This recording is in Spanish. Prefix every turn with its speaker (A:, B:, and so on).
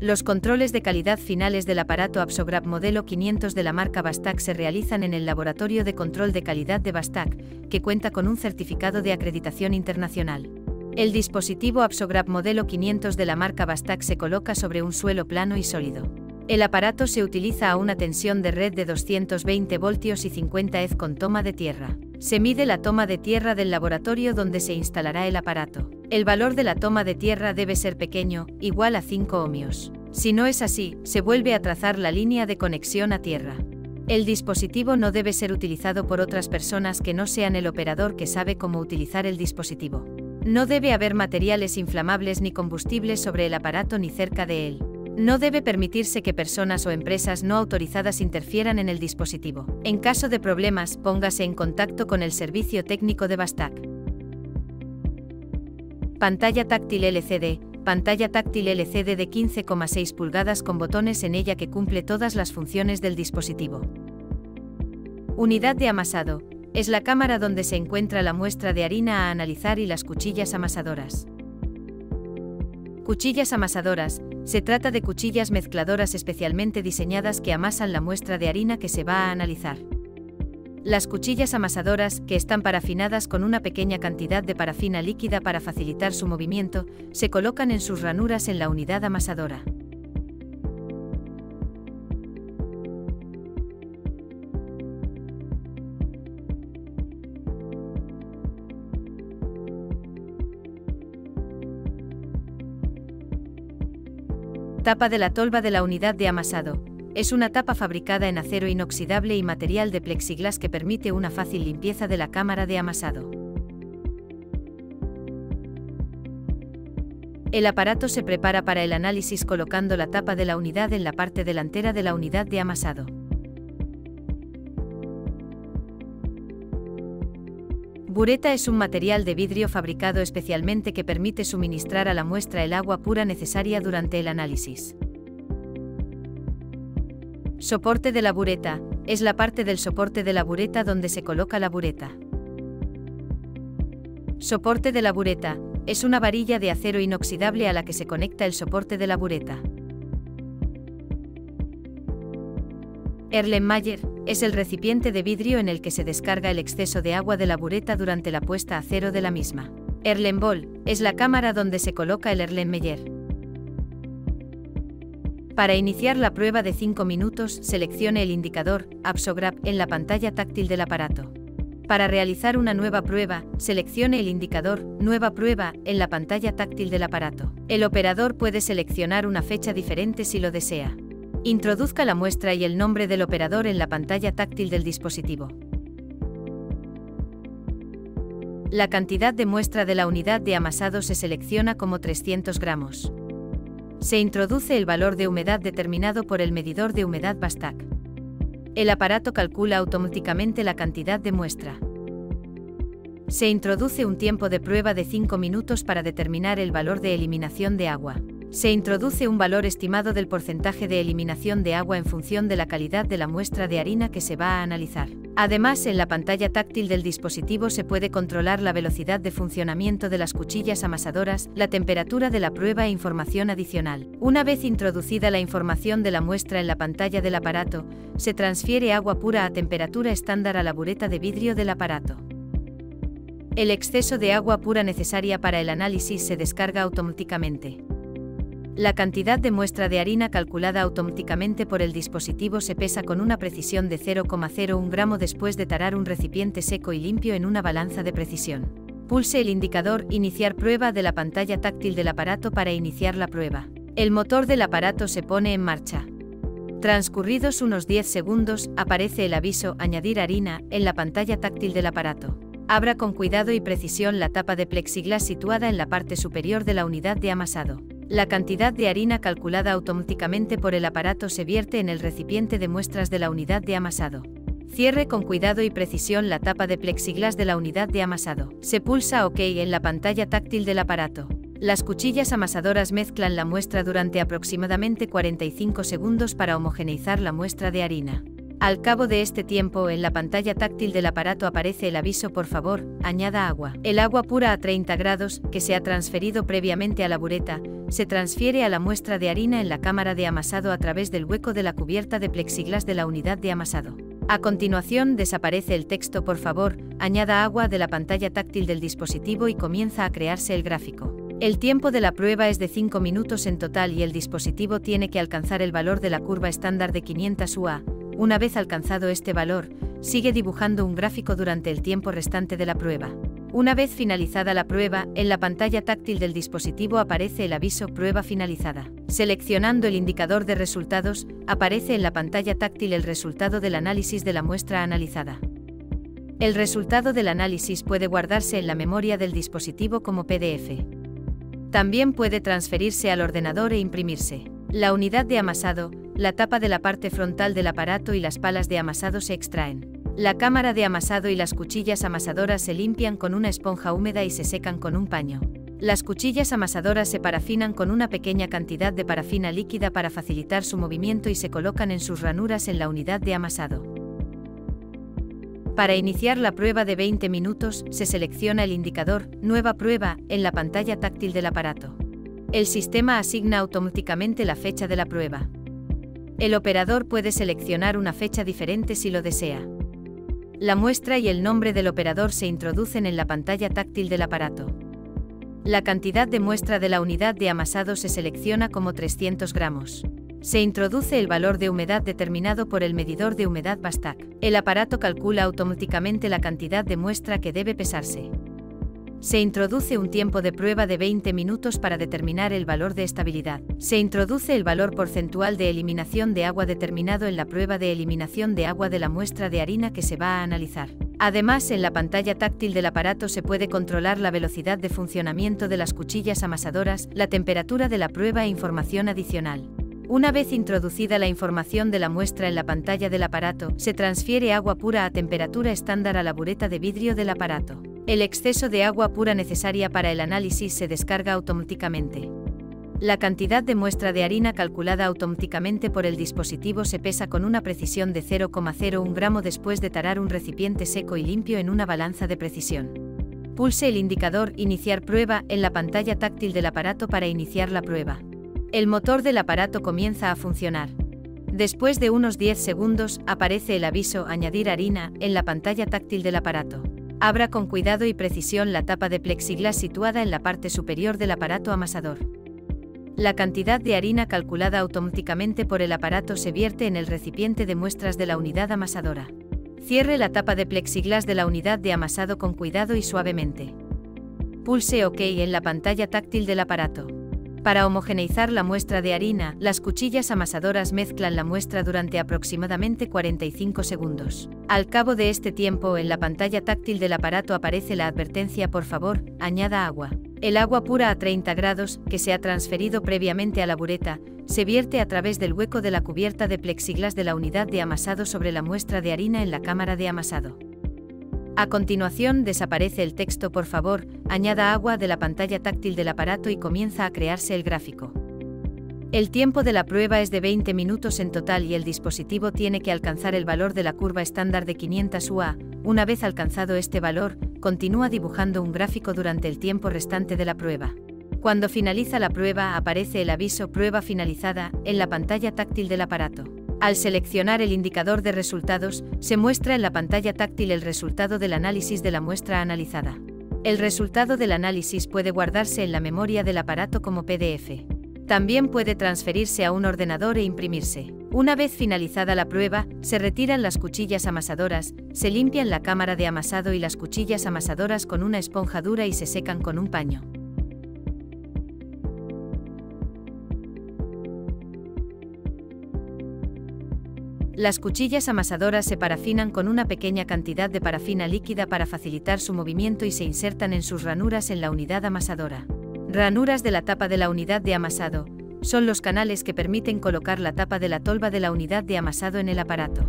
A: Los controles de calidad finales del aparato Absograb modelo 500 de la marca Bastac se realizan en el Laboratorio de Control de Calidad de Bastac, que cuenta con un certificado de acreditación internacional. El dispositivo Absograb modelo 500 de la marca Bastac se coloca sobre un suelo plano y sólido. El aparato se utiliza a una tensión de red de 220 voltios y 50 Ez con toma de tierra. Se mide la toma de tierra del laboratorio donde se instalará el aparato. El valor de la toma de tierra debe ser pequeño, igual a 5 ohmios. Si no es así, se vuelve a trazar la línea de conexión a tierra. El dispositivo no debe ser utilizado por otras personas que no sean el operador que sabe cómo utilizar el dispositivo. No debe haber materiales inflamables ni combustibles sobre el aparato ni cerca de él. No debe permitirse que personas o empresas no autorizadas interfieran en el dispositivo. En caso de problemas, póngase en contacto con el servicio técnico de Bastac. Pantalla táctil LCD. Pantalla táctil LCD de 15,6 pulgadas con botones en ella que cumple todas las funciones del dispositivo. Unidad de amasado. Es la cámara donde se encuentra la muestra de harina a analizar y las cuchillas amasadoras. Cuchillas amasadoras. Se trata de cuchillas mezcladoras especialmente diseñadas que amasan la muestra de harina que se va a analizar. Las cuchillas amasadoras, que están parafinadas con una pequeña cantidad de parafina líquida para facilitar su movimiento, se colocan en sus ranuras en la unidad amasadora. Tapa de la tolva de la unidad de amasado. Es una tapa fabricada en acero inoxidable y material de plexiglas que permite una fácil limpieza de la cámara de amasado. El aparato se prepara para el análisis colocando la tapa de la unidad en la parte delantera de la unidad de amasado. Bureta es un material de vidrio fabricado especialmente que permite suministrar a la muestra el agua pura necesaria durante el análisis. Soporte de la bureta. Es la parte del soporte de la bureta donde se coloca la bureta. Soporte de la bureta. Es una varilla de acero inoxidable a la que se conecta el soporte de la bureta. Erlenmeyer es el recipiente de vidrio en el que se descarga el exceso de agua de la bureta durante la puesta a cero de la misma. Erlenbol es la cámara donde se coloca el Erlenmeyer. Para iniciar la prueba de 5 minutos, seleccione el indicador Absograb en la pantalla táctil del aparato. Para realizar una nueva prueba, seleccione el indicador Nueva prueba en la pantalla táctil del aparato. El operador puede seleccionar una fecha diferente si lo desea. Introduzca la muestra y el nombre del operador en la pantalla táctil del dispositivo. La cantidad de muestra de la unidad de amasado se selecciona como 300 gramos. Se introduce el valor de humedad determinado por el medidor de humedad Bastac. El aparato calcula automáticamente la cantidad de muestra. Se introduce un tiempo de prueba de 5 minutos para determinar el valor de eliminación de agua se introduce un valor estimado del porcentaje de eliminación de agua en función de la calidad de la muestra de harina que se va a analizar. Además, en la pantalla táctil del dispositivo se puede controlar la velocidad de funcionamiento de las cuchillas amasadoras, la temperatura de la prueba e información adicional. Una vez introducida la información de la muestra en la pantalla del aparato, se transfiere agua pura a temperatura estándar a la bureta de vidrio del aparato. El exceso de agua pura necesaria para el análisis se descarga automáticamente. La cantidad de muestra de harina calculada automáticamente por el dispositivo se pesa con una precisión de 0,01 gramo después de tarar un recipiente seco y limpio en una balanza de precisión. Pulse el indicador Iniciar prueba de la pantalla táctil del aparato para iniciar la prueba. El motor del aparato se pone en marcha. Transcurridos unos 10 segundos, aparece el aviso Añadir harina en la pantalla táctil del aparato. Abra con cuidado y precisión la tapa de plexiglas situada en la parte superior de la unidad de amasado. La cantidad de harina calculada automáticamente por el aparato se vierte en el recipiente de muestras de la unidad de amasado. Cierre con cuidado y precisión la tapa de plexiglas de la unidad de amasado. Se pulsa OK en la pantalla táctil del aparato. Las cuchillas amasadoras mezclan la muestra durante aproximadamente 45 segundos para homogeneizar la muestra de harina. Al cabo de este tiempo, en la pantalla táctil del aparato aparece el aviso por favor, añada agua. El agua pura a 30 grados, que se ha transferido previamente a la bureta, se transfiere a la muestra de harina en la cámara de amasado a través del hueco de la cubierta de plexiglas de la unidad de amasado. A continuación desaparece el texto por favor, añada agua de la pantalla táctil del dispositivo y comienza a crearse el gráfico. El tiempo de la prueba es de 5 minutos en total y el dispositivo tiene que alcanzar el valor de la curva estándar de 500 UA, una vez alcanzado este valor, sigue dibujando un gráfico durante el tiempo restante de la prueba. Una vez finalizada la prueba, en la pantalla táctil del dispositivo aparece el aviso Prueba finalizada. Seleccionando el indicador de resultados, aparece en la pantalla táctil el resultado del análisis de la muestra analizada. El resultado del análisis puede guardarse en la memoria del dispositivo como PDF. También puede transferirse al ordenador e imprimirse. La unidad de amasado, la tapa de la parte frontal del aparato y las palas de amasado se extraen. La cámara de amasado y las cuchillas amasadoras se limpian con una esponja húmeda y se secan con un paño. Las cuchillas amasadoras se parafinan con una pequeña cantidad de parafina líquida para facilitar su movimiento y se colocan en sus ranuras en la unidad de amasado. Para iniciar la prueba de 20 minutos, se selecciona el indicador Nueva prueba en la pantalla táctil del aparato. El sistema asigna automáticamente la fecha de la prueba. El operador puede seleccionar una fecha diferente si lo desea. La muestra y el nombre del operador se introducen en la pantalla táctil del aparato. La cantidad de muestra de la unidad de amasado se selecciona como 300 gramos. Se introduce el valor de humedad determinado por el medidor de humedad Bastac. El aparato calcula automáticamente la cantidad de muestra que debe pesarse. Se introduce un tiempo de prueba de 20 minutos para determinar el valor de estabilidad. Se introduce el valor porcentual de eliminación de agua determinado en la prueba de eliminación de agua de la muestra de harina que se va a analizar. Además, en la pantalla táctil del aparato se puede controlar la velocidad de funcionamiento de las cuchillas amasadoras, la temperatura de la prueba e información adicional. Una vez introducida la información de la muestra en la pantalla del aparato, se transfiere agua pura a temperatura estándar a la bureta de vidrio del aparato. El exceso de agua pura necesaria para el análisis se descarga automáticamente. La cantidad de muestra de harina calculada automáticamente por el dispositivo se pesa con una precisión de 0,01 gramo después de tarar un recipiente seco y limpio en una balanza de precisión. Pulse el indicador Iniciar prueba en la pantalla táctil del aparato para iniciar la prueba. El motor del aparato comienza a funcionar. Después de unos 10 segundos, aparece el aviso Añadir harina en la pantalla táctil del aparato. Abra con cuidado y precisión la tapa de plexiglas situada en la parte superior del aparato amasador. La cantidad de harina calculada automáticamente por el aparato se vierte en el recipiente de muestras de la unidad amasadora. Cierre la tapa de plexiglas de la unidad de amasado con cuidado y suavemente. Pulse OK en la pantalla táctil del aparato. Para homogeneizar la muestra de harina, las cuchillas amasadoras mezclan la muestra durante aproximadamente 45 segundos. Al cabo de este tiempo, en la pantalla táctil del aparato aparece la advertencia por favor, añada agua. El agua pura a 30 grados, que se ha transferido previamente a la bureta, se vierte a través del hueco de la cubierta de plexiglas de la unidad de amasado sobre la muestra de harina en la cámara de amasado. A continuación desaparece el texto por favor, añada agua de la pantalla táctil del aparato y comienza a crearse el gráfico. El tiempo de la prueba es de 20 minutos en total y el dispositivo tiene que alcanzar el valor de la curva estándar de 500 UA. Una vez alcanzado este valor, continúa dibujando un gráfico durante el tiempo restante de la prueba. Cuando finaliza la prueba aparece el aviso Prueba finalizada en la pantalla táctil del aparato. Al seleccionar el indicador de resultados, se muestra en la pantalla táctil el resultado del análisis de la muestra analizada. El resultado del análisis puede guardarse en la memoria del aparato como PDF. También puede transferirse a un ordenador e imprimirse. Una vez finalizada la prueba, se retiran las cuchillas amasadoras, se limpian la cámara de amasado y las cuchillas amasadoras con una esponja dura y se secan con un paño. Las cuchillas amasadoras se parafinan con una pequeña cantidad de parafina líquida para facilitar su movimiento y se insertan en sus ranuras en la unidad amasadora. Ranuras de la tapa de la unidad de amasado. Son los canales que permiten colocar la tapa de la tolva de la unidad de amasado en el aparato.